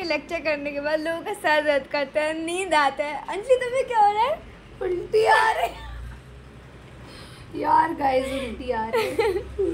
के लेक्चर करने के बाद लोगों का सर दर्द करता है नींद आता है। अंजलि तुम्हें क्या हो रहा है? उल्टी आ रही यार गाइस उल्टी आ रही